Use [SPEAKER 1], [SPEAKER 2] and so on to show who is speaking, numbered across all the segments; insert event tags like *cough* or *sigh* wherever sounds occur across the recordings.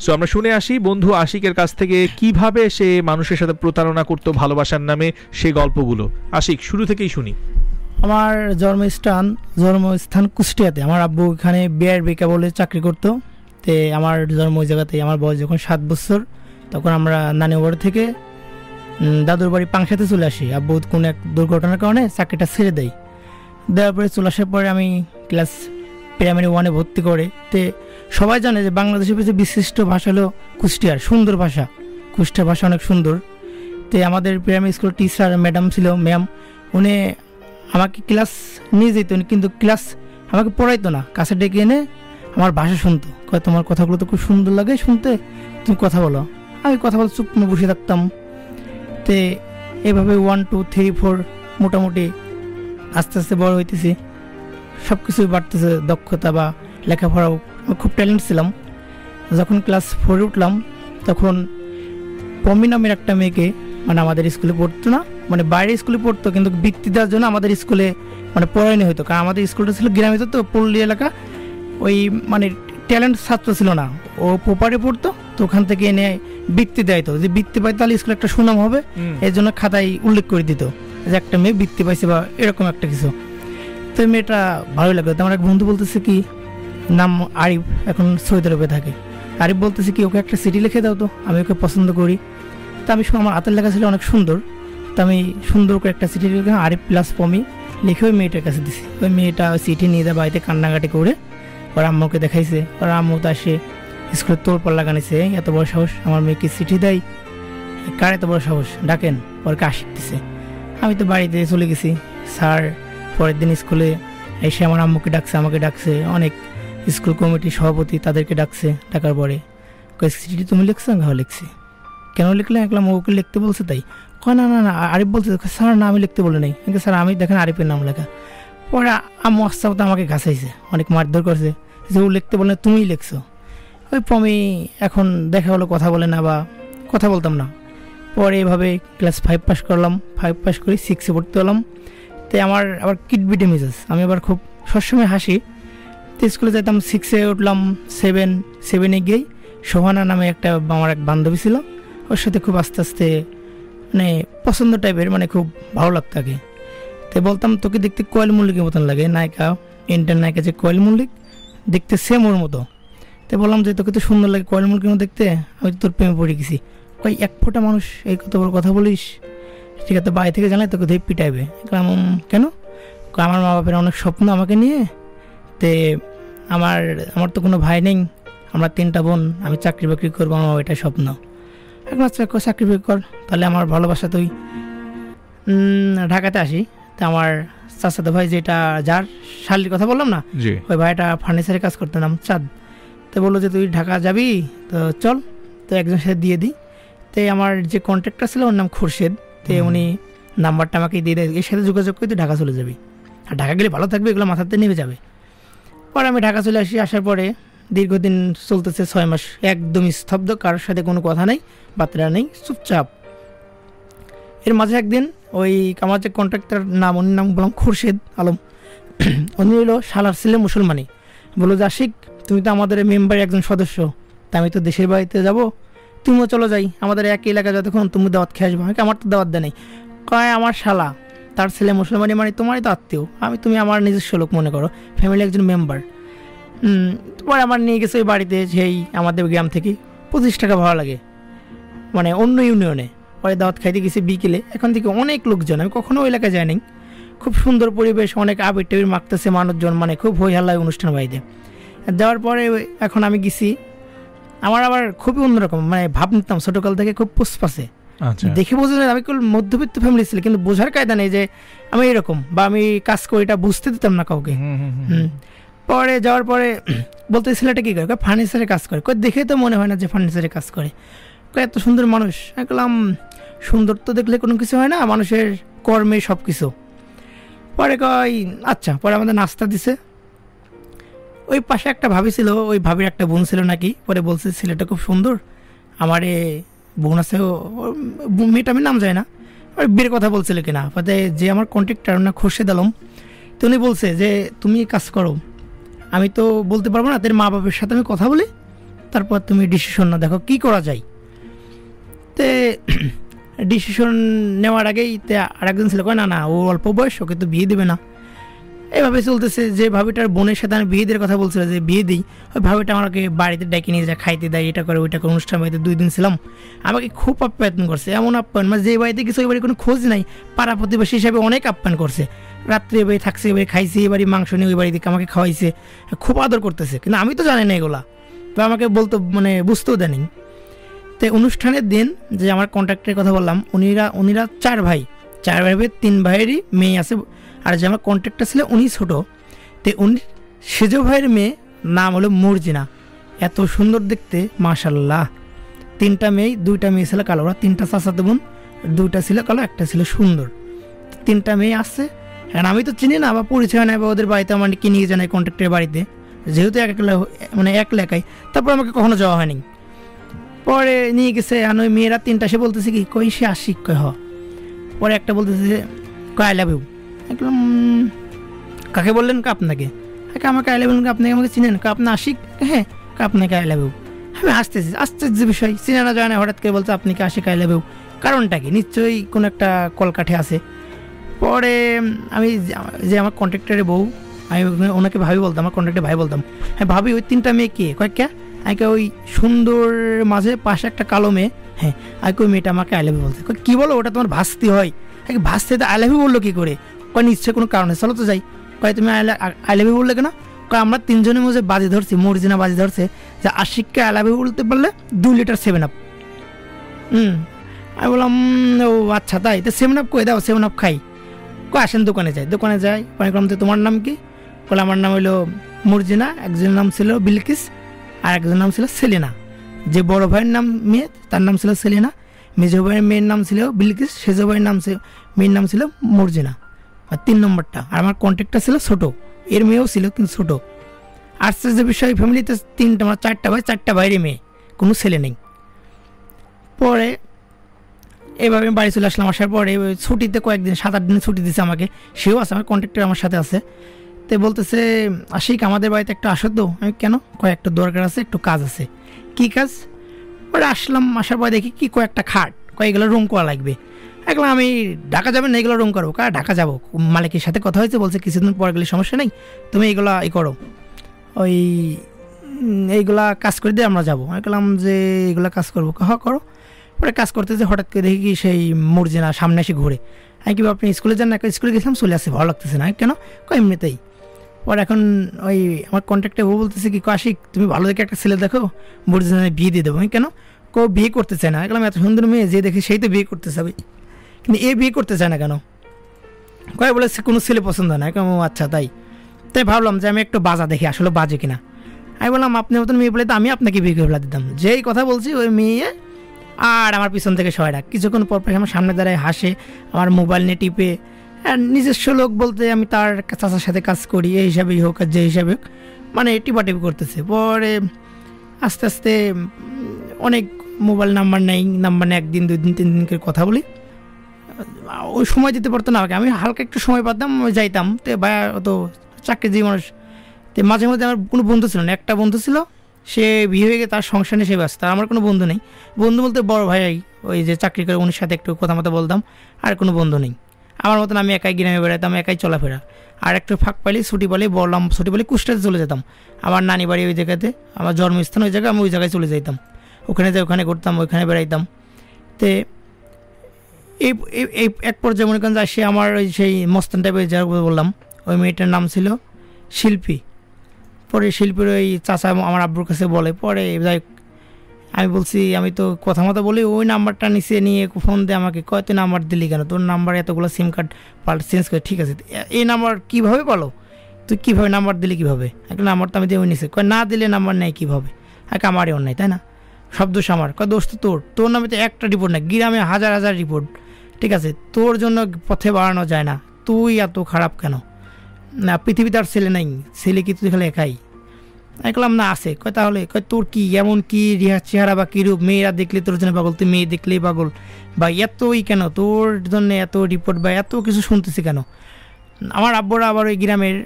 [SPEAKER 1] So আমরা শুনে আসি, বন্ধু আশিকের কাছ থেকে কীভাবে সে মানুষের সাথে প্রতারণা করতো ভালোবাসার নামে সে গল্পগুলো। আশিক, শুরু থেকেই শুনি।
[SPEAKER 2] আমার জন্মস্থান জন্মস্থান কুষ্টিয়াতে। আমার আব্বু এখানে বিআর বিকা বলে চাকরি করতো। তে আমার জন্ম ওই জায়গাতে, আমার বয়স যখন সাত বছর, তখন আমরা নানির বাড়ি থেকে দাদুর বাড়ি পাংশাতে চলে আসি। আব্বু কোনো এক দুর্ঘটনার কারণে চাকরিটা ছেড়ে দেয়। দেওয়ার পরে চলে আসার পরে আমি ক্লাস প্রাইমারি ওয়ানে ভর্তি করে। তে সবাই জানে যে বাংলাদেশের পিছিয়ে বিশিষ্ট ভাষা হলো কুষ্টিয়ার, সুন্দর ভাষা। কুষ্টিয়া ভাষা অনেক সুন্দর। তে আমাদের প্রাইমারি স্কুল টিচার ম্যাডাম ছিল ম্যাম উনি আমাকে ক্লাস নিয়ে যেত কিন্তু ক্লাস আমাকে পড়াইতো না। কাছে ডেকে এনে আমার ভাষা শুনতো। তোমার কথাগুলো তো খুব সুন্দর লাগে শুনতে। তুমি কথা বলো। আমি কথা বলতে চুপ বসে থাকতাম। তে এভাবে ওয়ান টু থ্রি ফোর মোটামুটি আস্তে আস্তে বড় হইতেছি। সব কিছুই বাড়তেছে, দক্ষতা বা লেখাপড়াও আমি খুব ট্যালেন্ট ছিলাম। যখন ক্লাস ফোরে উঠলাম তখন পমি নামের একটা মেয়েকে মানে আমাদের স্কুলে পড়তো না মানে বাইরে স্কুলে পড়তো কিন্তু বৃত্তি দেওয়ার জন্য আমাদের স্কুলে মানে পড়ায়নি হতো কারণ আমাদের স্কুলটা ছিল গ্রামে তো পল্লী এলাকা ওই মানে ট্যালেন্ট ছাত্র ছিল না। ও পোপারে পড়তো তো ওখান থেকে এনে বৃত্তি দেয় তো যে বৃত্তি পাই তাহলে স্কুলে একটা সুনাম হবে এর জন্য খাতায় উল্লেখ করে দিত যে একটা মেয়ে বৃত্তি পাইছে বা এরকম একটা কিছু। তো মেয়েটা ভালোই লাগল। তো আমার এক বন্ধু বলতেছে কি নাম আরিফ, এখন সৌদি আরবে থাকে। আরিফ বলতেছে কি, ওকে একটা সিটি লিখে দাও তো, আমি ওকে পছন্দ করি। তা আমি আমার হাতের লেখা ছিল অনেক সুন্দর। তা আমি সুন্দর করে একটা চিঠি লিখে আরিফ প্লাস পমি, লিখে ওই মেয়েটার কাছে দিছি। ওই মেয়েটা ওই চিঠি নিয়ে যায় বাড়িতে কান্নাকাটি করে। ওর আম্মুকে দেখাইছে, ওর আম্মু তো আসে স্কুলে তোর পর লাগানিছে এত বড় সাহস, আমার মেয়েকে চিঠি দেয়? কার এত বড় সাহস? ডাকেন, ওরকে আশিক দিছে। আমি তো বাড়িতে চলে গেছি। স্যার পরের দিন স্কুলে এসে আমার আম্মুকে ডাকছে, আমাকে ডাকছে, অনেক স্কুল কমিটির সভাপতি তাদেরকে ডাকছে ডাকার পরে। কয়, চিঠি তুমি লিখছো? ঘর লিখছি। কেন লিখলে? একলাম ওকে লিখতে বলছে তাই? কয় না না না আরিফ বলছে। স্যার না আমি লিখতে বলে নাই। কিন্তু স্যার আমি দেখেন আরিফের নাম লেখা। পরে আম্মু আস্তে আমাকে ঘাসাইছে অনেক মারধর করছে। যে ও লিখতে বলে তুমিই লিখছো। ওই পমি এখন দেখা হলো কথা বলে না বা কথা বলতাম না। পরে এভাবে ক্লাস ফাইভ পাস করলাম। ফাইভ পাস করে সিক্সে ভর্তি হলাম। তাই আমার আবার কিটবিটে মেজাজ আমি আবার খুব সবসময় হাসি। তো স্কুলে যেতাম সিক্সে উঠলাম সেভেন সেভেনে গিয়েই সোহানা নামে একটা আমার এক বান্ধবী ছিল। ওর সাথে খুব আস্তে আস্তে মানে পছন্দ টাইপের মানে খুব ভালো লাগতো আগে। তো বলতাম, তোকে দেখতে কোয়েল মল্লিকের মতন লাগে, নায়িকা ইন্টার নায়িকা যে কোয়েল মল্লিক, দেখতে সেম ওর মতো। তো বললাম যে, তোকে তো সুন্দর লাগে কোয়েল মল্লিকের মতো দেখতে, আমি তোর প্রেমে পড়ে গেছি। কই এক ফোঁটা মানুষ, এই কত বড় কথা বলিস? ঠিক আছে, বাড়ি থেকে জানাই তোকে ধেপ পিটাইবে কেন? আমার মা বাপের অনেক স্বপ্ন আমাকে নিয়ে। তে আমার আমার তো কোনো ভাই নেই। আমরা তিনটা বোন আমি চাকরি বাকরি করব আমার এটা স্বপ্ন। এখন আচ্ছা কয়, চাকরি বাকরি কর তাহলে আমার ভালোবাসা তুই। ঢাকাতে আসি তা আমার চাচাতো ভাই যেটা যার শালির কথা বললাম না ওই ভাইটা ফার্নিচারে কাজ করতে নাম চাঁদ। তো বলল যে তুই ঢাকা যাবি? তো চল তো একজনের সাথে দিয়ে দিই। তো আমার যে কন্ট্রাক্টর ছিল ওর নাম খুরশেদ। তো উনি নাম্বারটা আমাকে দিয়ে দেয় এর সাথে যোগাযোগ করে তুই ঢাকা চলে যাবি। আর ঢাকা গেলে ভালো থাকবে এগুলো মাথাতে নেমে যাবে। পরে আমি ঢাকা চলে আসি, আসার পরে দীর্ঘদিন চলতেছে ছয় মাস, একদমই স্তব্ধ, কারোর সাথে কোনো কথা নেই বার্তা নেই, চুপচাপ। এর মাঝে একদিন ওই আমার যে কন্ট্রাক্টর নাম উনি নাম বললাম খুরশেদ আলম। *clears throat* উনি হলো শালার ছেলে মুসলমানি বলল যে আশিক তুমি তো আমাদের মেম্বারের একজন সদস্য, তা আমি তো দেশের বাড়িতে যাব। তুমিও চলো যাই, আমাদের এক এলাকা যতক্ষণ তুমি দাওয়াত খেয়ে আসব, আমাকে আমার তো দাওয়াত দেয় নেই। কয়, আমার শালা তার ছেলে মুসলমানি মানে তোমারই তো আত্মীয়। আমি, তুমি আমার নিজস্ব লোক, মনে করো। ফ্যামিলি একজন মেম্বার তোমার আমার নিয়ে গেছে ওই বাড়িতে, সেই আমাদের গ্রাম থেকে। পঁচিশ টাকা ভাড়া লাগে। মানে অন্য ইউনিয়নে পরে দাওয়াত খাইতে গেছি বিকেলে। এখন থেকে অনেক লোকজন, আমি কখনো ওই এলাকায় যাইনি। খুব সুন্দর পরিবেশ, অনেক আবির টেবির মাখতেছে মানুষজন মানে খুব হই হাল্লায় অনুষ্ঠান বাড়িতে যাওয়ার পরে এখন আমি গেছি। আমার আবার খুবই অন্যরকম মানে ভাব নিতাম ছোটকাল থেকে খুব পুষ্পাসে। দেখে বোঝা যায় আমি কেবল মধ্যবিত্ত ফ্যামিলি ছিল কিন্তু বোঝার কায়দা নেই যে আমি এরকম বা আমি কাজ করি এটা বুঝতে দিতাম না কাউকে। পরে যাওয়ার পরে *clears throat* বলতে ছেলেটা কি করে? ফার্নিচারে কাজ করে। কই দেখে তো মনে হয় না যে ফার্নিচারে কাজ করে। কই এত সুন্দর মানুষ। আমি বললাম সুন্দর তো দেখলে কোনো কিছু হয় না মানুষের কর্মে সব কিছু পরে কয় আচ্ছা পরে আমাদের নাস্তা দিছে। ওই পাশে একটা ভাবি ছিল ওই ভাবির একটা বোন ছিল নাকি? পরে বলছে ছেলেটা খুব সুন্দর। আমার এ বোন আছে মেয়েটা আমি নাম যায় না আর বিয়ের কথা বলছিল কিনা। পরে যে আমার কন্ট্রাক্টর না, খোরশেদ আলম, তো উনি বলছে যে, তুমি কাজ করো, আমি তো বলতে পারব না তোর মা বাবার সাথে আমি কথা বলি, তারপর তুমি ডিসিশন না দেখো কি করা যায়। তে *clears throat* ডিসিশন নেওয়ার আগেই তে আরেকজন ছিল, কয়, না না, ও অল্প বয়স, ওকে তো বিয়ে দেবে না। এভাবে চলতেছে যে ভাবিটার বোনের সাথে আমি বিয়ে দেওয়ার কথা বলছিল যে বিয়ে দিই, ওই ভাবিটা আমাকে বাড়িতে ডেকে নিয়ে যায়, খাইতে দেয়, এটা করে, ওইটা করে, অনুষ্ঠান বাড়িতে দুই দিন ছিলাম। আমাকে খুব আপ্যায়ন করছে, এমন আপ্যায়ন মানে যে বাড়িতে কিছু ওই বাড়ি কোনো খোঁজ নাই, পাড়া প্রতিবেশী হিসাবে অনেক আপ্যায়ন করছে। রাত্রে এবারে থাকছে এবারে খাইছে এবারে মাংস নিয়ে ওই বাড়ি থেকে আমাকে খাওয়াইছে, খুব আদর করতেছে। কিন্তু আমি তো জানি না এগুলা। তো আমাকে বলতো মানে বুঝতেও দেয়নি তো অনুষ্ঠানের দিন যে আমার কন্ট্রাক্টের কথা বললাম, উনিরা উনিরা চার ভাই চার ভাই তিন ভাইয়েরই মেয়ে আছে। আর যে আমার কন্ট্রাক্টর ছিল উনি ছোট, তো উনি সেজ ভাইয়ের মেয়ে, নাম হলো মর্জিনা। এত সুন্দর দেখতে মাশাল্লাহ তিনটা মেয়ে, দুইটা মেয়ে ছিল কালো। ওরা তিনটা চাচাতো বোন, দুইটা ছিল কালো, একটা ছিল সুন্দর। তিনটা মেয়ে আসছে এখন আমি তো চিনি না বা পরিচয় নাই বা ওদের বাড়িতে আমার কি নিয়ে জানাই কন্ট্রাক্টের বাড়িতে। যেহেতু এক একলা মানে এক লেখায় তারপর আমাকে কখনো যাওয়া হয়নি। পরে নিয়ে গেছে আর ওই মেয়েরা তিনটা, সে বলতেছে কি, কই সে আশিক কয় হ। পরে একটা বলতেছে কয় আই লাভ ইউ একদম, কাকে বললেন কা আপনাকে হ্যাঁ আমাকে আই লাভ ইউ আপনাকে আমাকে চিনেন? কা আপনি আশিক? হ্যাঁ কা আপনাকে আই লাভ ইউ আমি আসতেছি আশ্চর্য বিষয় না যায় না হঠাৎ করে বলছে, আপনি কি আশিক আই লাভ ইউ কারণটা কি? নিশ্চয়ই কোনো একটা কলকাঠে আছে। পরে আমি যে আমার কন্ট্রাক্টরের বউ, আমি ওনাকে ভাবি বলতাম, আমার কন্ট্রাক্টে ভাই বলতাম হ্যাঁ ভাবি, ওই তিনটা মেয়ে কে? কয়েকটা আমাকে ওই সুন্দর মাঝে পাশে একটা কালো মেয়ে হ্যাঁ আমাকে ওই মেয়েটা আমাকে আই লাভ বলছে। কি বলো, ওটা তোমার ভাস্তি হয়? আগে ভাস্তি তো আই বলল কী করে? কয়, নিশ্চয় কোনো কারণে। চলো তো যাই। কয়, তুমি আই লাভ ইউ বললে কেন? কয়, আমরা তিনজনের মধ্যে বাজি ধরছি, মর্জিনা বাজি ধরছে, যে আশিককে আই লাভ ইউ বলতে পারলে দু লিটার সেভেন আপ হুম, আমি বললাম ও আচ্ছা তাই। তো সেভেন আপ কই? দাও সেভেন আপ খাই। কয়, আসেন দোকানে যাই। দোকানে যাই করলাম তো তোমার নাম কি? বলে আমার নাম হলো মর্জিনা, একজনের নাম ছিল বিলকিস, আর একজনের নাম ছিল সেলিনা। যে বড় ভাইয়ের নাম মেয়ে, তার নাম ছিল সেলিনা। মেজো ভাইয়ের মেয়ের নাম ছিল বিলকিস, সেজো ভাইয়ের নাম ছিল, মেয়ের নাম ছিল মর্জিনা। আর তিন নম্বরটা। আর আমার কন্ট্যাক্টটা ছিল ছোট। এর মেয়েও ছিল কিন্তু ছোট। আশ্চর্য বিষয় ফ্যামিলিতে তিনটা আমার চারটা ভাই, চারটা বাইরে মেয়ে। কোনো ছেলে নেই। পরে এভাবে আমি বাড়ি চলে আসলাম। আসার পরে ছুটিতে কয়েকদিন সাত আট দিন ছুটি দিছে আমাকে। সেও আছে, আমার কন্ট্রাক্টর আমার সাথে আছে। তো বলতেছে, আশিক, আমাদের বাড়িতে একটা আসো তো। আমি, কেন? কয়েকটা দরকার আছে, একটু কাজ আছে। কি কাজ? পরে আসলাম, আসার পরে দেখি কি কয়েকটা খাট, কয়েকগুলো রুম করা লাগবে। এখন আমি ঢাকা যাবেন না, এগুলো রুম করব কার ঢাকা যাব। মালিকের সাথে কথা হয়েছে, বলছে কিছুদিন পর গেলে সমস্যা নেই, তুমি এগুলা ই করো। ওই এইগুলা কাজ করে দিয়ে আমরা যাব। আমি বললাম যে, এগুলা কাজ করব। হ, করো। পরে কাজ করতে যে হঠাৎ করে দেখি সেই মর্জিনা সামনে এসে ঘুরে। আমি কি, আপনি স্কুলে যান না? স্কুলে গেছিলাম, চলে আসছে, ভালো লাগতেছে না। কেন? কয়, এমনিতেই। পরে এখন ওই আমার কন্ট্যাক্টে ও বলতেছে কি কাশিক তুমি ভালো দেখে একটা ছেলে দেখো মর্জিনা বিয়ে দিয়ে দেবো। আমি কেন? কেউ বিয়ে করতে চায় না। একলাম এত সুন্দর মেয়ে, যে দেখে সেই তো বিয়ে করতে চাবে। কিন্তু এ বিয়ে করতে চায় না কেন? কয় বলে কোনো ছেলে পছন্দ না। কেমন আচ্ছা তাই। তাই ভাবলাম যে আমি একটু বাজা দেখি, আসলে বাজে কিনা। আমি বললাম, আপনি মতন মেয়ে বলে তো আমি আপনাকে বিয়ে করে দিতাম। যেই কথা বলছি, ওই মেয়ে আর আমার পিছন থেকে সবাই ডাক কিছুক্ষণ পর পর আমার সামনে দাঁড়ায়, হাসে, আমার মোবাইল নিয়ে টিপে। আর নিজস্ব লোক বলতে আমি তার চাচার সাথে কাজ করি, এই হিসাবেই হোক আর যে হিসাবে হোক। মানে টিপাটিপি করতেছে। পরে আস্তে আস্তে অনেক মোবাইল নাম্বার নেই নাম্বার নেই, একদিন, দুই দিন, তিন দিন করে কথা বলি। ওই সময় দিতে পারতো না আমি হালকা একটু সময় পাতাম যাইতাম। তো বা অত চাকরি মানুষ তো মাঝে মধ্যে আমার কোনো বন্ধু ছিল না। একটা বন্ধু ছিল, সে বিয়ে হয়ে গিয়ে তার সংসার সে ব্যস্ত। আর আমার কোনো বন্ধু নেই। বন্ধু বলতে বড় ভাই, ওই যে চাকরি করে উনির সাথে একটু কথা মতো বলতাম, আর কোনো বন্ধু নেই। আমার মতন আমি একাই গ্রামে বেড়াতাম একাই চলাফেরা। আর একটু ফাঁক পাইলে ছুটি পাইলে বললাম ছুটি পাইলে কুষ্টাতে চলে যেতাম। আমার নানি বাড়ি ওই জায়গাতে, আমার জন্মস্থান ওই জায়গায়, আমি ওই জায়গায় চলে যেতাম ওখানে যাই, ওখানে ঘুরতাম, ওইখানে বেড়াইতাম। তে এই, এই- এক পর্যায়ে মনে করেন যে সে আমার ওই সেই মস্তান টাইপের যার বললাম, ওই মেয়েটার নাম ছিল শিল্পী। পরে শিল্পীর ওই চাচা আমার আব্বুর কাছে বলে, পরে যাই আমি বলছি, আমি তো কথা মতো বলি, ওই নাম্বারটা নিচে নিয়ে ফোন দিয়ে আমাকে কয়, তুই নাম্বার দিলি কেন? তোর নাম্বার এতগুলো সিম কার্ড পাল্ট চেঞ্জ করে, ঠিক আছে, এই নাম্বার কীভাবে বলো তুই কীভাবে নাম্বার দিলি কীভাবে? একটা নাম্বার তো আমি দিয়ে নিছে, কয়, না দিলে নাম্বার নেই কীভাবে? এক, আমারই অন্যায়, তাই না? সব দোষ আমার, কয়, দোষ তো তোর তোর নামে তো একটা রিপোর্ট না গ্রামে হাজার হাজার রিপোর্ট ঠিক আছে, তোর জন্য পথে বাড়ানো যায় না। তুই এত খারাপ কেন? না, পৃথিবীতে আর ছেলে নাই। ছেলে কি তুই খালি একাই? দেখলাম না, আছে। কয়, তাহলে কয়, তোর কি, এমন কি রিহা চেহারা বা কিরূপ মেয়েরা দেখলে তোর জন্য পাগল, তুই মেয়ে দেখলেই পাগল। বা এতই কেন? তোর জন্য এত রিপোর্ট বা এত কিছু শুনতেছি কেন? আমার আব্বুরা আবার ওই গ্রামের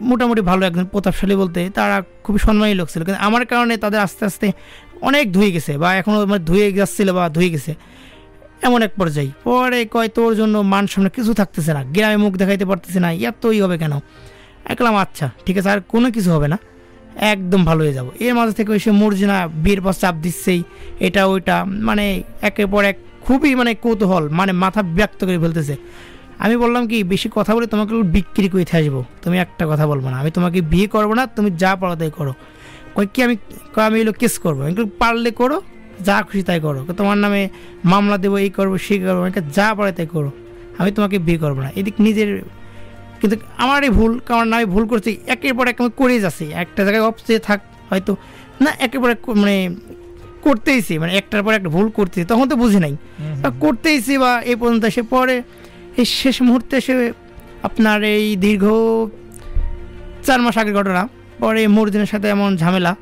[SPEAKER 2] মোটামুটি ভালো একজন প্রতাপশালী বলতে, তারা খুবই সম্মানী লোক ছিল। কিন্তু আমার কারণে তাদের আস্তে আস্তে অনেক ধুয়ে গেছে বা এখনও মানে ধুয়ে যাচ্ছিল বা ধুয়ে গেছে। এমন এক পর্যায়ে। পরে কয়, তোর জন্য মান সামনে কিছু থাকতেছে না, গ্রামে মুখ দেখাইতে পারতেছে না, এতই হবে কেন? একলাম আচ্ছা ঠিক আছে, আর কোনো কিছু হবে না, একদম ভালো হয়ে যাব। এর মাঝে থেকে ওই সে মর্জিনা বিয়ের পর চাপ দিচ্ছেই, এটা ওইটা মানে একের পর এক খুবই মানে কৌতূহল মানে মাথা ব্যক্ত করে ফেলতেছে। আমি বললাম কি, বেশি কথা বলে তোমাকে বিক্রি করে আসব, তুমি একটা কথা বলব না, আমি তোমাকে বিয়ে করব না, তুমি যা পারো তাই করো। কই কি আমি আমি এগুলো কেস করব? আমি পারলে করো যা খুশি তাই করো। তোমার নামে মামলা দেবো এই করব সেই করব আমি বললাম, যা পারে তাই করো। আমি তোমাকে বিয়ে করব না। এদিক নিজের কিন্তু আমারই ভুল কারণ আমি ভুল করছি। একের পর এক আমি করেই যাচ্ছি। একটা জায়গায় অফসে থাক হয়তো না একের পর এক মানে করতেইছি। মানে একটার পর একটা ভুল করতেছি তখন তো বুঝি নাই। বা করতেইছি বা এই পর্যন্ত এসে পরে এই শেষ মুহূর্তে এসে আপনার এই দীর্ঘ চার মাস আগের ঘটনা। পরে মরদিনের সাথে এমন ঝামেলা।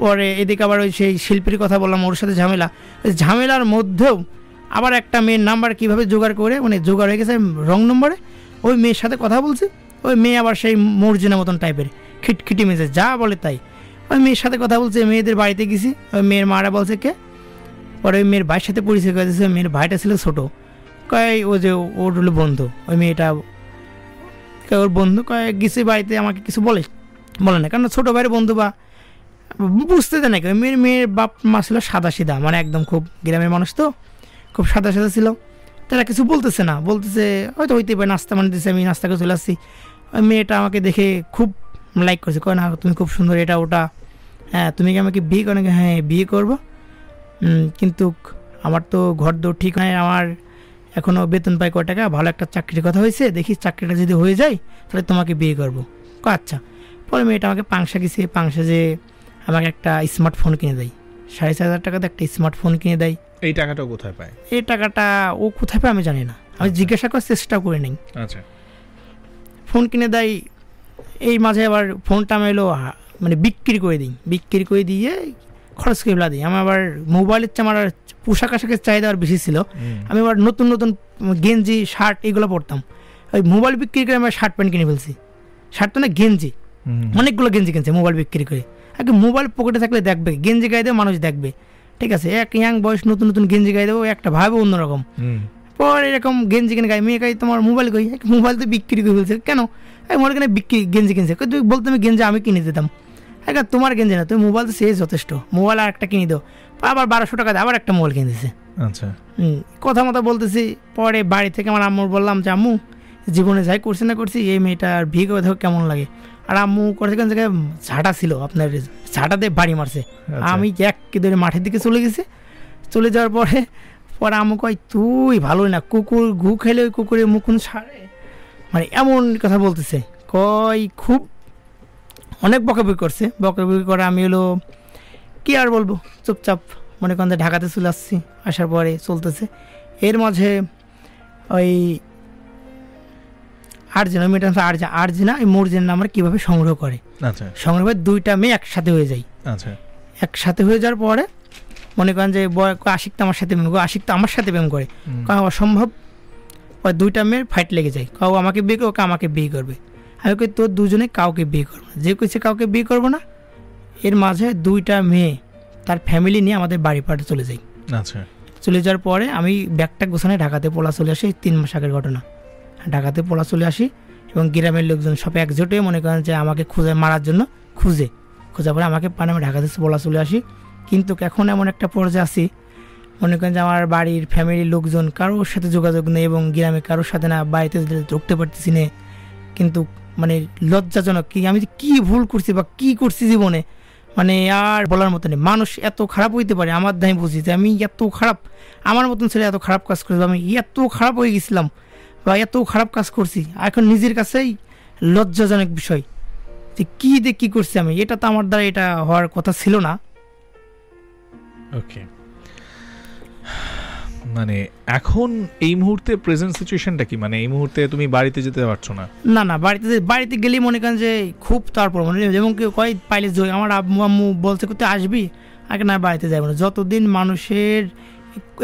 [SPEAKER 2] পরে এদিকে আবার ওই সেই শিল্পীর কথা বললাম, ওর সাথে ঝামেলা। ঝামেলার মধ্যেও আবার একটা মেয়ের নাম্বার কীভাবে জোগাড় করে মানে জোগাড় হয়ে গেছে রং নম্বরে, ওই মেয়ের সাথে কথা বলছে, ওই মেয়ে আবার সেই মর্জিনা মতন টাইপের খিটখিটি মেজে যা বলে তাই। ওই মেয়ের সাথে কথা বলছে, মেয়েদের বাড়িতে গেছি, ওই মেয়ের মারা বলছে কে? পরে ওই মেয়ের ভাইয়ের সাথে পরিচয় করে দিয়েছে মেয়ের ভাইটা ছিল ছোটো। কয়, ও যে ওর হলো বন্ধু, ওই মেয়েটা ওর বন্ধু, কয়, গেছে বাড়িতে, আমাকে কিছু বলে বলে না কারণ ছোটো ভাইয়ের বন্ধু বা বুঝতে দেয় ওই মেয়ের মেয়ের বাপ মা ছিল সাদা সিধা মানে একদম খুব গ্রামের মানুষ তো, খুব সাদা সাদা ছিল। তারা কিছু বলতেছে না। বলতেছে, হয়তো হইতে পারে, নাস্তা মানে দিচ্ছে আমি নাস্তা করে চলে আসছি। ওই মেয়েটা আমাকে দেখে খুব লাইক করছে। কয় না, তুমি খুব সুন্দর, এটা, ওটা। হ্যাঁ তুমি কি আমাকে বিয়ে করো হ্যাঁ বিয়ে করব। কিন্তু আমার তো ঘর দৌড় ঠিক হয় আমার এখনও বেতন পাই কয় টাকা। ভালো একটা চাকরির কথা হয়েছে। দেখি চাকরিটা যদি হয়ে যায়, তাহলে তোমাকে বিয়ে করব। আচ্ছা। পরে মেয়েটা আমাকে পাংশা গেছে। পাংশা যে আমাকে একটা স্মার্টফোন কিনে দেয়। সাড়ে চার হাজার টাকাতে একটা স্মার্টফোন কিনে দেয়।
[SPEAKER 1] এই টাকাটাও কোথায় পায়?
[SPEAKER 2] এই টাকাটা ও কোথায় পায় আমি জানি না। আমি জিজ্ঞাসা করার চেষ্টা করে নেই।
[SPEAKER 1] আচ্ছা।
[SPEAKER 2] ফোন কিনে দেয় এই মাঝে আবার ফোনটা আমি এলো মানে বিক্রি করে দিই। বিক্রি করে দিয়ে খরচ করে ফেলা দিই। আমার আবার মোবাইলের চেয়ে আমার পোশাক আশাকের চাহিদা আর বেশি ছিল। আমি আবার নতুন নতুন গেঞ্জি শার্ট এগুলো পরতাম। ওই মোবাইল বিক্রি করে আমি শার্ট প্যান্ট কিনে ফেলছি। শার্ট তো না গেঞ্জি। অনেকগুলো গেঞ্জি কিনছে মোবাইল বিক্রি করে। আগে মোবাইল পকেটে থাকলে দেখবে গেঞ্জি গায়ে দেবে মানুষ দেখবে। ঠিক আছে এক ইয়াং বয়স নতুন নতুন গেঞ্জি গায়ে দেবো একটা ভাবে অন্যরকম। পর এরকম গেঞ্জি কিনে গায়ে মেয়ে গায়ে তোমার মোবাইল কই? এক মোবাইল তো বিক্রি করে ফেলছে কেন? মনে কেন বিক্রি গেঞ্জি কিনছে। তুই বলতো আমি গেঞ্জি আমি কিনে দিতাম। হ্যাঁ তোমার গেঞ্জি না তুমি মোবাইল তো সে যথেষ্ট। মোবাইল আর একটা কিনে দাও। আবার বারোশো টাকা দিয়ে আবার একটা মোবাইল কিনে দিছে।
[SPEAKER 1] আচ্ছা।
[SPEAKER 2] কথা মতো বলতেছি পরে বাড়ি থেকে আমার আম্মুর বললাম যে আম্মু জীবনে যাই করছি না করছি এই মেয়েটা আর বিয়ে করে দেখো কেমন লাগে। আর আম্মু করে সেখান থেকে ঝাঁটা ছিল আপনার ঝাঁটাতে বাড়ি মারছে।
[SPEAKER 1] আচ্ছা।
[SPEAKER 2] আমি এক ধরে মাঠের দিকে চলে গেছি। চলে যাওয়ার পরে পরে আম্মু কয় তুই ভালো না কুকুর ঘু খেলে ওই কুকুরের মুখুন সারে? মানে এমন কথা বলতেছে। কয় খুব অনেক বকাবকি করছে। বকাবকি করে আমি হলো কি আর বলব? চুপচাপ মনে করেন ঢাকাতে চলে আসছি। আসার পরে চলতেছে। এর মাঝে ওই আর্জেনা মেয়েটা হচ্ছে আর্জা আর্জেনা এই মর্জিনা নাম্বার কীভাবে সংগ্রহ করে?
[SPEAKER 1] আচ্ছা।
[SPEAKER 2] সংগ্রহ করে দুইটা মেয়ে একসাথে হয়ে যায়।
[SPEAKER 1] আচ্ছা।
[SPEAKER 2] একসাথে হয়ে যাওয়ার পরে মনে করেন যে আশিক তো আমার সাথে প্রেম করে আশিক তো আমার সাথে প্রেম করে। কয় অসম্ভব ওই দুইটা মেয়ের ফাইট লেগে যায়। কাউ আমাকে বিয়ে করবে আমাকে বিয়ে করবে। আমি কই তোর দুজনে কাউকে বিয়ে করব না। যে কইছে কাউকে বিয়ে করব না এর মাঝে দুইটা মেয়ে তার ফ্যামিলি নিয়ে আমাদের বাড়ি পাড়ে চলে যায়।
[SPEAKER 1] আচ্ছা।
[SPEAKER 2] চলে যাওয়ার পরে আমি ব্যাগটা গোছানে ঢাকাতে পোলা চলে আসি তিন মাস আগের ঘটনা। ঢাকাতে পোলা চলে আসি এবং গ্রামের লোকজন সব একজোটে মনে করেন যে আমাকে খুঁজে মারার জন্য খুঁজে। খোঁজার পরে আমাকে পান আমি ঢাকাতে পোলা চলে আসি। কিন্তু এখন এমন একটা পর্যায়ে আছি, মনে করেন যে আমার বাড়ির ফ্যামিলির লোকজন কারোর সাথে যোগাযোগ নেই এবং গ্রামে কারোর সাথে না, বাড়িতে ঢুকতে পারতেছি না। কিন্তু মানে লজ্জাজনক কি, আমি কি ভুল করছি বা কি করছি জীবনে? মানে আর বলার মতো নেই। মানুষ এত খারাপ হইতে পারে, আমার দায় বুঝি যে আমি এত খারাপ, আমার মতন ছেলে এত খারাপ কাজ করেছে আমি এত খারাপ হয়ে গেছিলাম। বা এত খারাপ কাজ করছি। এখন নিজের কাছেই লজ্জাজনক বিষয় যে কী দিয়ে কী করছি আমি। এটা তো আমার দ্বারা এটা হওয়ার কথা ছিল না।
[SPEAKER 1] ওকে মানে এখন এই মুহূর্তে প্রেজেন্ট সিচুয়েশনটা কি? মানে এই মুহূর্তে তুমি বাড়িতে যেতে পারছ না?
[SPEAKER 2] না না বাড়িতে বাড়িতে গেলেই মনে করেন যে খুব তারপর মানে যেমন কেউ কয় পাইলে জয় আমার আম্মু আম্মু বলছে কোথায় আসবি? আগে না বাড়িতে যাব না। যতদিন মানুষের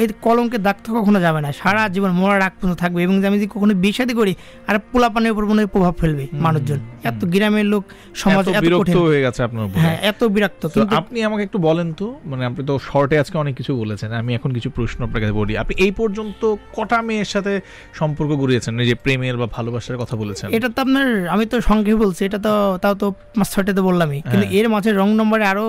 [SPEAKER 2] এই কলঙ্কের দাগ তো কখনো যাবে না। সারা জীবন মরার আগ পর্যন্ত থাকবে এবং আমি যদি কখনো বিয়ে করি আর পোলাপানের উপর মনে প্রভাব ফেলবে মানুষজন। এত গ্রামের লোক সমাজ
[SPEAKER 1] এত বিরক্ত হয়ে গেছে আপনার উপরে।
[SPEAKER 2] হ্যাঁ এত বিরক্ত।
[SPEAKER 1] তো আপনি আমাকে একটু বলেন তো মানে আপনি তো শর্টে আজকে অনেক কিছু বলেছেন আমি এখন কিছু প্রশ্ন আপনার কাছে বলি। আপনি এই পর্যন্ত কটা মেয়ের সাথে সম্পর্ক গড়িয়েছেন? যে প্রেমের বা ভালোবাসার কথা বলেছেন।
[SPEAKER 2] এটা তো আপনার আমি তো সংক্ষেপে বলছি এটা তো তাও তো পাঁচ ছয়টা তো বললামই। কিন্তু
[SPEAKER 1] হ্যাঁ।
[SPEAKER 2] এর মাঝে রং নম্বরে আরও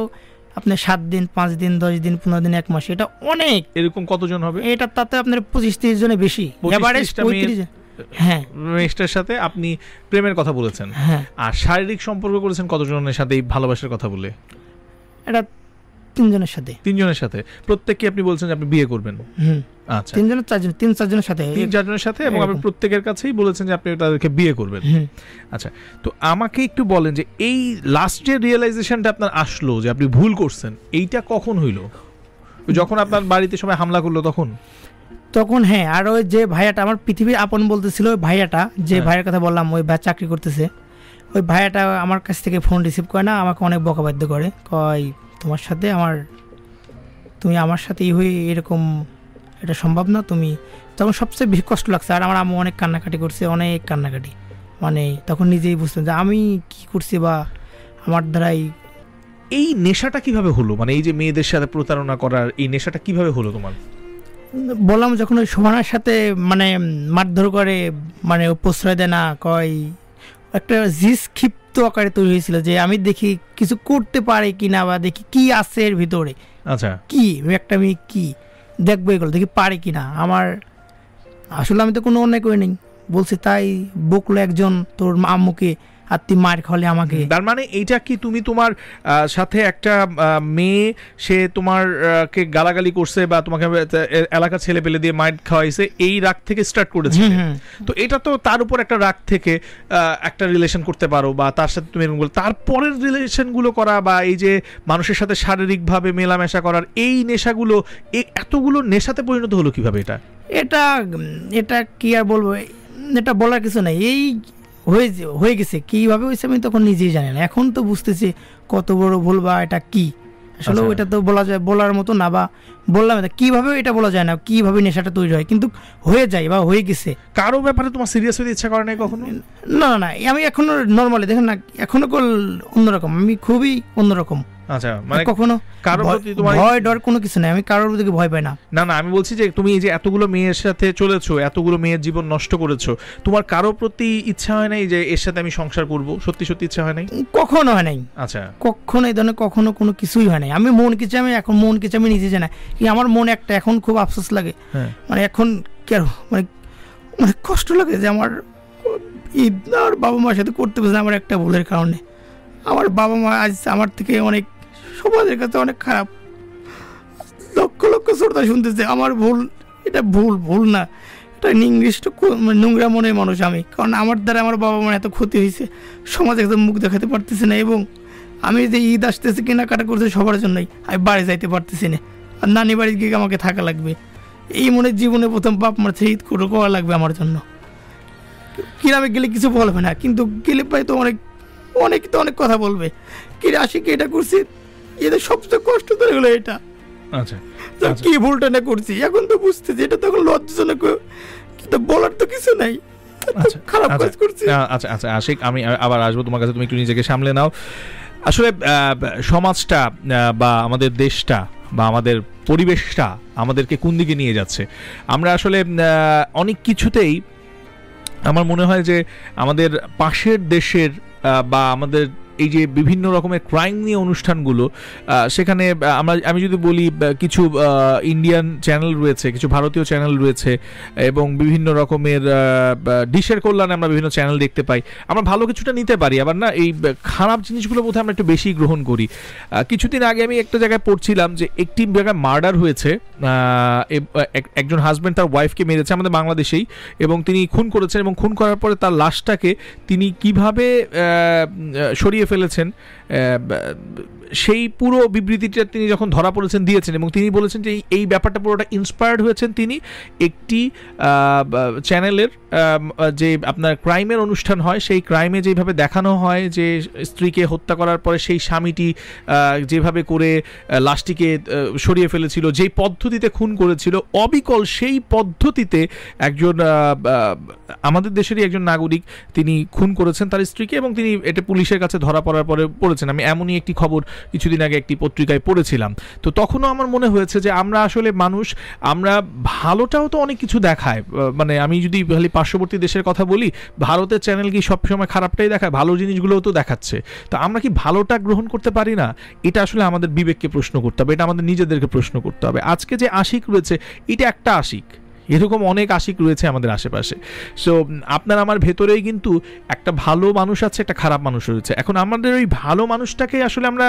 [SPEAKER 2] আপনার সাত দিন পাঁচ দিন দশ দিন পনেরো দিন এক মাস এটা অনেক।
[SPEAKER 1] এরকম কতজন হবে?
[SPEAKER 2] এটা তাতে আপনার পঁচিশ তিরিশ জনের বেশি।
[SPEAKER 1] 25
[SPEAKER 2] এভারেজ
[SPEAKER 1] 30টা মেয়ের-
[SPEAKER 2] পঁয়ত্রিশ হ্যাঁ।
[SPEAKER 1] মেয়েটার সাথে আপনি প্রেমের কথা বলেছেন।
[SPEAKER 2] হ্যাঁ।
[SPEAKER 1] আর শারীরিক সম্পর্ক করেছেন কতজনের সাথে এই ভালোবাসার কথা বলে?
[SPEAKER 2] এটা তিনজনের সাথে।
[SPEAKER 1] তিনজনের সাথে। প্রত্যেককে আপনি বলছেন যে আপনি বিয়ে করবেন।
[SPEAKER 2] হুম।
[SPEAKER 1] আচ্ছা।
[SPEAKER 2] তিনজনের চারজন তিন চারজনের সাথে।
[SPEAKER 1] তিন চারজনের সাথে এবং আপনি প্রত্যেকের কাছেই বলেছেন যে আপনি তাদেরকে বিয়ে করবেন।
[SPEAKER 2] আচ্ছা
[SPEAKER 1] তো আমাকে একটু বলেন যে এই লাস্ট যে রিয়েলাইজেশনটা আপনার আসলো যে আপনি ভুল করছেন এইটা কখন হইল? যখন আপনার বাড়িতে সবাই হামলা করল তখন?
[SPEAKER 2] তখন হ্যাঁ আর ওই যে ভাইয়াটা আমার পৃথিবীর আপন বলতেছিল ওই ভাইয়াটা যে
[SPEAKER 1] হ্যাঁ।
[SPEAKER 2] ভাইয়ের কথা বললাম ওই ভাই চাকরি করতেছে। ওই ভাইয়াটা আমার কাছ থেকে ফোন রিসিভ করে না আমাকে অনেক বকাবাদ্য করে। কয় তোমার সাথে আমার তুমি আমার সাথেই হয়ে এরকম এটা সম্ভব না তুমি তখন সবচেয়ে বেশি কষ্ট লাগছে। আর আমার আম্মু অনেক কান্নাকাটি করছে অনেক কান্নাকাটি। মানে তখন নিজেই বুঝতাম যে আমি কি করছি বা আমার দ্বারাই
[SPEAKER 1] এই নেশাটা কীভাবে হলো? মানে এই যে মেয়েদের সাথে প্রতারণা করার এই নেশাটা কীভাবে হলো তোমার?
[SPEAKER 2] বললাম যখন ওই শোভানার সাথে মানে মারধর করে মানে প্রশ্রয় দেয় না কয় একটা জিস ক্ষিপ্ত আকারে তৈরি হয়েছিল যে আমি দেখি কিছু করতে পারে কি না বা দেখি কি আছে এর ভিতরে।
[SPEAKER 1] আচ্ছা।
[SPEAKER 2] কি? একটা মেয়ে কি? দেখব এগুলো দেখি পারে কিনা। আমার আসলে আমি তো কোনো অন্যায় করে নেই বলছি তাই বকলো একজন তোর আম্মুকে। আর তুই মার খাওয়ালে আমাকে।
[SPEAKER 1] তার মানে এইটা কি তুমি তোমার সাথে একটা মেয়ে সে তোমার কে গালাগালি করছে বা তোমাকে এলাকা ছেলে পেলে দিয়ে মাইট খাওয়াইছে এই রাগ থেকে স্টার্ট করেছে। তো এটা তো তার উপর একটা রাগ থেকে একটা রিলেশন করতে পারো বা তার সাথে তুমি এরকম তারপরের রিলেশনগুলো করা বা এই যে মানুষের সাথে শারীরিকভাবে মেলামেশা করার এই নেশাগুলো এতগুলো নেশাতে পরিণত হলো কীভাবে এটা?
[SPEAKER 2] এটা এটা কি আর বলব? এটা বলার কিছু নাই। এই হয়ে হয়ে গেছে। কীভাবে হয়েছে আমি তখন নিজেই জানি না। এখন তো বুঝতেছি কত বড় ভুল বা এটা কি। আসলে
[SPEAKER 1] এটা
[SPEAKER 2] ওইটা তো বলা যায় বলার মতো না বা বললাম এটা। কীভাবে এটা বলা যায় না? কীভাবে নেশাটা তৈরি হয়? কিন্তু হয়ে যায় বা হয়ে গেছে।
[SPEAKER 1] কারও ব্যাপারে তোমার সিরিয়াস হতে ইচ্ছা করে নাই কখনো?
[SPEAKER 2] না না না। আমি এখনও নর্মালি দেখেন না এখনও কল অন্যরকম। আমি খুবই অন্যরকম।
[SPEAKER 1] আচ্ছা মানে
[SPEAKER 2] কখনো
[SPEAKER 1] কারও
[SPEAKER 2] ভয়-
[SPEAKER 1] প্রতি তোমার
[SPEAKER 2] ভয় ডর কোনো কিছু নাই আমি কারোর ভয় পাই না।
[SPEAKER 1] না না আমি বলছি যে তুমি এই যে এতগুলো মেয়ের সাথে চলেছো এতগুলো মেয়ের জীবন নষ্ট করেছ তোমার কারও প্রতি ইচ্ছা হয় নাই যে এর সাথে আমি সংসার করব? সত্যি সত্যি ইচ্ছা হয় নাই?
[SPEAKER 2] কখনো হয় নাই।
[SPEAKER 1] আচ্ছা।
[SPEAKER 2] কখনো এই ধরনের কখনো কোনো কিছুই হয় নাই। আমি মন কিছু আমি এখন মন কিছু আমি নিজে জানা কি আমার মন একটা এখন খুব আফসোস লাগে?
[SPEAKER 1] হ্যাঁ।
[SPEAKER 2] মানে এখন কি আর মানে মানে কষ্ট লাগে যে আমার ঈদ আর বাবা মার সাথে করতে পারছে আমার একটা ভুলের কারণে। আমার বাবা মা আজ আমার থেকে অনেক সমাজের কাছে অনেক খারাপ। লক্ষ লক্ষ শ্রোতা শুনতেছে, আমার ভুল, এটা ভুল ভুল না। এটা নিংলিশটা মানে নোংরা মনের মানুষ আমি। কারণ আমার দ্বারা আমার বাবা মার এত ক্ষতি হয়েছে, সমাজে একদম মুখ দেখাতে পারতেছে না এবং আমি যে ঈদ আসতেছে, কেনাকাটা করছে সবার জন্যই, আমি বাড়ি যাইতে পারতেছি না। আর নানি বাড়ি গিয়ে আমাকে থাকা লাগবে। এই মনে জীবনে প্রথম বাপ মার ঈদ করে করা লাগবে আমার জন্য। গ্রামে গেলে কিছু বলবে না, কিন্তু গেলে পাই তো অনেক অনেক তো অনেক কথা বলবে। কি এটা করছি? এটা সবচেয়ে কষ্ট ধরে হলো এটা।
[SPEAKER 1] আচ্ছা আচ্ছা।
[SPEAKER 2] কি ভুলটা না করছি? এখন তো বুঝতেছি এটা তখন লজ্জাজনক। কিন্তু বলার তো কিছু নাই।
[SPEAKER 1] আচ্ছা,
[SPEAKER 2] খারাপ
[SPEAKER 1] আচ্ছা।
[SPEAKER 2] কাজ করছি।
[SPEAKER 1] আচ্ছা আচ্ছা আশিক আমি আবার আসব তোমার কাছে তুমি একটু নিজেকে সামলে নাও। আসলে সমাজটা বা আমাদের দেশটা বা আমাদের পরিবেশটা আমাদেরকে কোন দিকে নিয়ে যাচ্ছে? আমরা আসলে অনেক কিছুতেই আমার মনে হয় যে আমাদের পাশের দেশের বা আমাদের এই যে বিভিন্ন রকমের ক্রাইম নিয়ে অনুষ্ঠানগুলো সেখানে আমরা, আমি যদি বলি কিছু ইন্ডিয়ান চ্যানেল রয়েছে, কিছু ভারতীয় চ্যানেল রয়েছে, এবং বিভিন্ন রকমের ডিশের কল্যাণে আমরা বিভিন্ন চ্যানেল দেখতে পাই। আমরা ভালো কিছুটা নিতে পারি, আবার না, এই খারাপ জিনিসগুলো বোধহয় আমরা একটু বেশি গ্রহণ করি। কিছুদিন আগে আমি একটা জায়গায় পড়ছিলাম যে একটি জায়গায় মার্ডার হয়েছে এক- একজন হাজব্যান্ড তার ওয়াইফকে মেরেছে আমাদের বাংলাদেশেই, এবং তিনি খুন করেছেন, এবং খুন করার পরে তার লাশটাকে তিনি কীভাবে সরিয়ে ফেলেছেন। সেই পুরো বিবৃতিটা তিনি যখন ধরা পড়েছেন দিয়েছেন এবং তিনি বলেছেন যে এই- ব্যাপারটা পুরোটা ইন্সপায়ার্ড হয়েছেন তিনি একটি চ্যানেলের যে আপনার ক্রাইমের অনুষ্ঠান হয়, সেই ক্রাইমে যেভাবে দেখানো হয় যে স্ত্রীকে হত্যা করার পরে সেই স্বামীটি যেভাবে করে লাশটিকে সরিয়ে ফেলেছিল, যেই পদ্ধতিতে খুন করেছিল, অবিকল সেই পদ্ধতিতে একজন আমাদের দেশেরই একজন নাগরিক তিনি খুন করেছেন তার স্ত্রীকে এবং তিনি এটা পুলিশের কাছে ধরা পড়ার পরে পড়েছেন আমি এমনই একটি খবর কিছুদিন আগে একটি পত্রিকায় পড়েছিলাম। তো তখনও আমার মনে হয়েছে যে আমরা আসলে মানুষ, আমরা ভালোটাও তো অনেক কিছু দেখায়। মানে আমি যদি খালি পার্শ্ববর্তী দেশের কথা বলি, ভারতের চ্যানেল কি সবসময় খারাপটাই দেখায়? ভালো জিনিসগুলোও তো দেখাচ্ছে। তো আমরা কি ভালোটা গ্রহণ করতে পারি না? এটা আসলে আমাদের বিবেককে প্রশ্ন করতে হবে, এটা আমাদের নিজেদেরকে প্রশ্ন করতে হবে। আজকে যে আশিক রয়েছে, এটা একটা আশিক। এরকম অনেক আশিক রয়েছে আমাদের আশেপাশে। সো আপনার আমার ভেতরেই কিন্তু একটা ভালো মানুষ আছে, একটা খারাপ মানুষ রয়েছে। এখন আমাদের ওই ভালো মানুষটাকে আসলে আমরা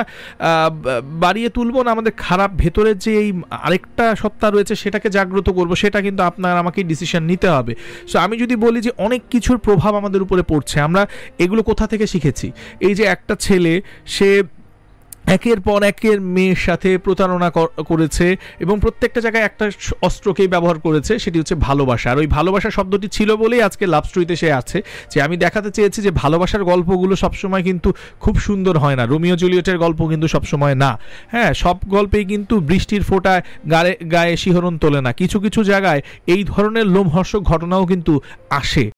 [SPEAKER 1] বাড়িয়ে তুলবো না, আমাদের খারাপ ভেতরের যে এই আরেকটা সত্তা রয়েছে সেটাকে জাগ্রত করব, সেটা কিন্তু আপনার আমাকে ডিসিশন নিতে হবে। সো আমি যদি বলি যে অনেক কিছুর প্রভাব আমাদের উপরে পড়ছে, আমরা এগুলো কোথা থেকে শিখেছি? এই যে একটা ছেলে, সে একের পর একের মেয়ের সাথে প্রতারণা কর- করেছে এবং প্রত্যেকটা জায়গায় একটা অস্ত্রকেই ব্যবহার করেছে, সেটি হচ্ছে ভালোবাসা। আর ওই ভালোবাসা শব্দটি ছিল বলেই আজকে লাভ স্টোরিতে সে আছে, যে আমি দেখাতে চেয়েছি যে ভালোবাসার গল্পগুলো সবসময় কিন্তু খুব সুন্দর হয় না। রোমিও জুলিয়েটের গল্প কিন্তু সবসময় না। হ্যাঁ সব গল্পেই কিন্তু বৃষ্টির ফোঁটায় গায়ে গায়ে শিহরণ তোলে না। কিছু কিছু জায়গায় এই ধরনের লোমহর্ষক ঘটনাও কিন্তু আসে।